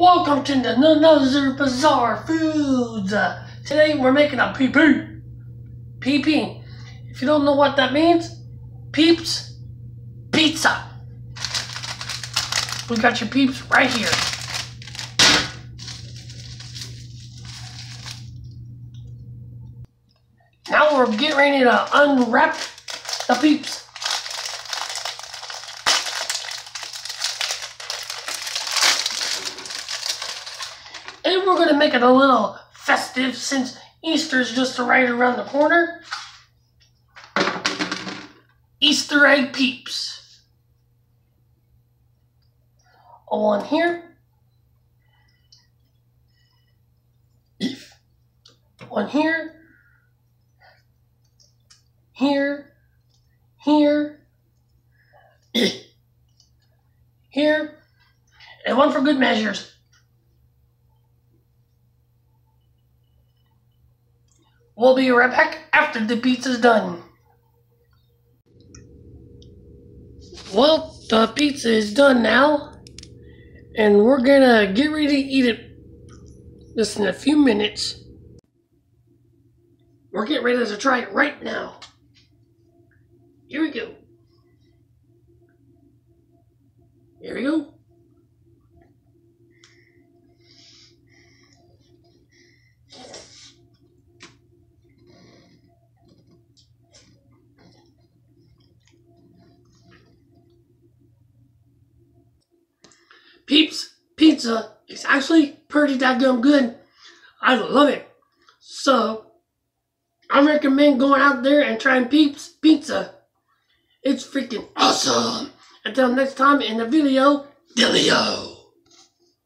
Welcome to the another Bizarre Foods. Today we're making a PP. PP. If you don't know what that means, peeps, pizza. We got your peeps right here. Now we're getting ready to unwrap the peeps. We're gonna make it a little festive since Easter's just right around the corner. Easter egg peeps. One here. One here. Here. Here. Here. And one for good measures. We'll be right back after the pizza's done. Well, the pizza is done now, and we're gonna get ready to eat it just in a few minutes. We're getting ready to try it right now. Here we go. Here we go. Peeps Pizza is actually pretty daggum good. I love it. So, I recommend going out there and trying Peeps Pizza. It's freaking awesome. Until next time in the video, Delio.